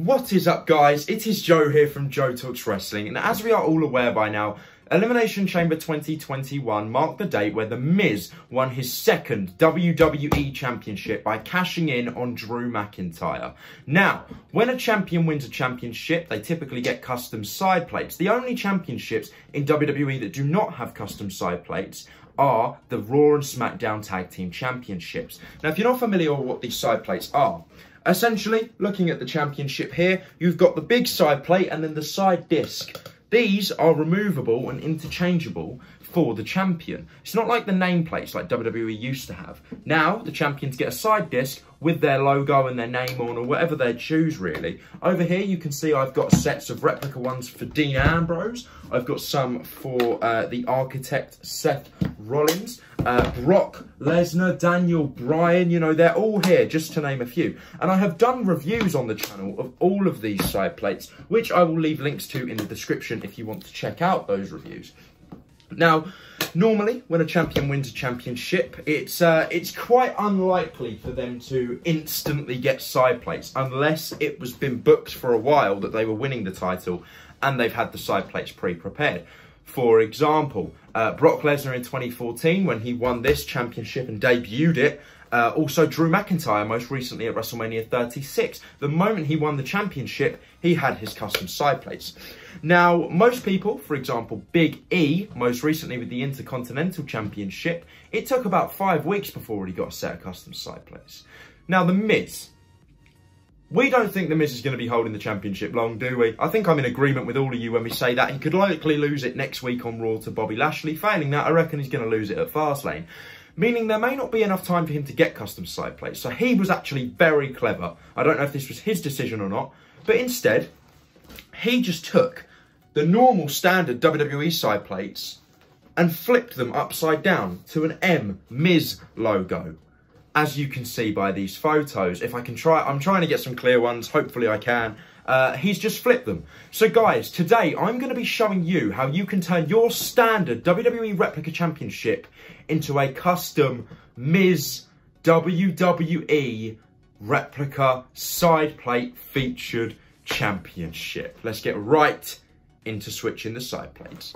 What is up guys? It is Joe here from Joe Talks Wrestling and as we are all aware by now, Elimination Chamber 2021 marked the date where The Miz won his second WWE Championship by cashing in on Drew McIntyre. Now, when a champion wins a championship, they typically get custom side plates. The only championships in WWE that do not have custom side plates are the Raw and SmackDown Tag Team Championships. Now, if you're not familiar with what these side plates are, Essentially, looking at the championship here, you've got the big side plate and then the side disc. These are removable and interchangeable for the champion. It's not like the nameplates like WWE used to have. Now, the champions get a side disc with their logo and their name on or whatever they choose really. Over here you can see I've got sets of replica ones for Dean Ambrose. I've got some for uh, the architect Seth Rollins, uh, Brock Lesnar, Daniel Bryan, you know, they're all here just to name a few. And I have done reviews on the channel of all of these side plates, which I will leave links to in the description if you want to check out those reviews. Now, normally when a champion wins a championship, it's uh, it's quite unlikely for them to instantly get side plates unless it was been booked for a while that they were winning the title and they've had the side plates pre-prepared. For example, uh, Brock Lesnar in 2014 when he won this championship and debuted it, uh, also, Drew McIntyre, most recently at WrestleMania 36. The moment he won the championship, he had his custom side plates. Now, most people, for example, Big E, most recently with the Intercontinental Championship, it took about five weeks before he got a set of custom side plates. Now, The Miz. We don't think The Miz is going to be holding the championship long, do we? I think I'm in agreement with all of you when we say that he could likely lose it next week on Raw to Bobby Lashley. Failing that, I reckon he's going to lose it at Fastlane meaning there may not be enough time for him to get custom side plates. So he was actually very clever. I don't know if this was his decision or not, but instead, he just took the normal standard WWE side plates and flipped them upside down to an M Miz logo. As you can see by these photos, if I can try, I'm trying to get some clear ones, hopefully I can. Uh, he's just flipped them. So guys, today I'm going to be showing you how you can turn your standard WWE Replica Championship into a custom Miz WWE Replica Side Plate Featured Championship. Let's get right into switching the side plates.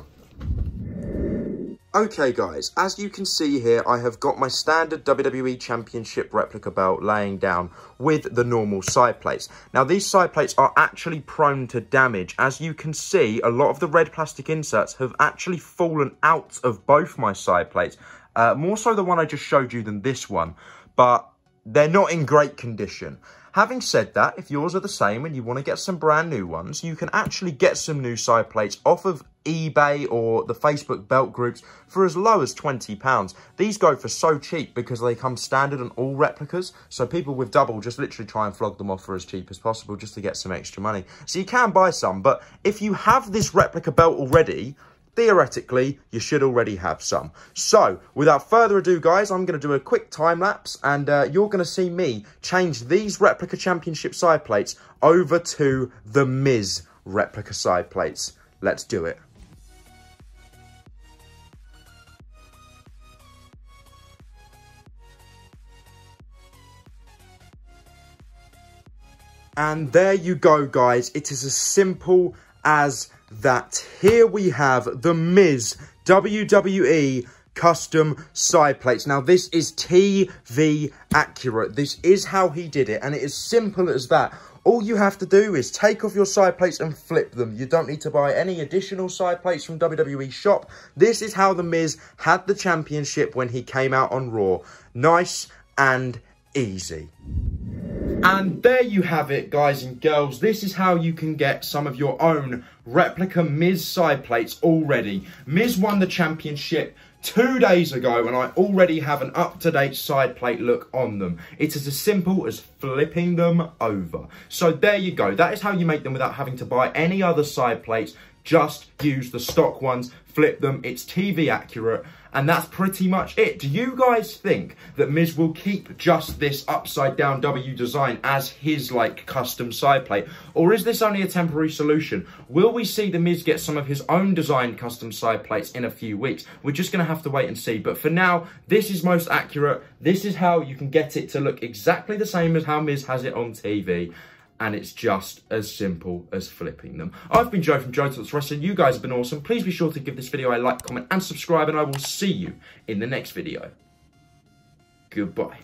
Okay guys, as you can see here, I have got my standard WWE Championship replica belt laying down with the normal side plates. Now these side plates are actually prone to damage. As you can see, a lot of the red plastic inserts have actually fallen out of both my side plates. Uh, more so the one I just showed you than this one, but they're not in great condition. Having said that, if yours are the same and you want to get some brand new ones, you can actually get some new side plates off of eBay or the Facebook belt groups for as low as £20. These go for so cheap because they come standard on all replicas. So people with double just literally try and flog them off for as cheap as possible just to get some extra money. So you can buy some, but if you have this replica belt already, theoretically, you should already have some. So, without further ado, guys, I'm going to do a quick time lapse, and uh, you're going to see me change these replica championship side plates over to the Miz replica side plates. Let's do it. And there you go, guys. It is as simple as that here we have the Miz WWE custom side plates. Now, this is TV accurate. This is how he did it, and it is simple as that. All you have to do is take off your side plates and flip them. You don't need to buy any additional side plates from WWE shop. This is how The Miz had the championship when he came out on Raw. Nice and easy. And there you have it, guys and girls. This is how you can get some of your own replica Miz side plates already. Miz won the championship two days ago and I already have an up-to-date side plate look on them. It is as simple as flipping them over. So there you go. That is how you make them without having to buy any other side plates. Just use the stock ones, flip them. It's TV accurate and that's pretty much it. Do you guys think that Miz will keep just this upside down W design as his like custom side plate? Or is this only a temporary solution? Will we see the Miz get some of his own designed custom side plates in a few weeks? We're just to have to wait and see. But for now, this is most accurate. This is how you can get it to look exactly the same as how Miz has it on TV. And it's just as simple as flipping them. I've been Joe from Joe Talks Wrestling. You guys have been awesome. Please be sure to give this video a like, comment, and subscribe, and I will see you in the next video. Goodbye.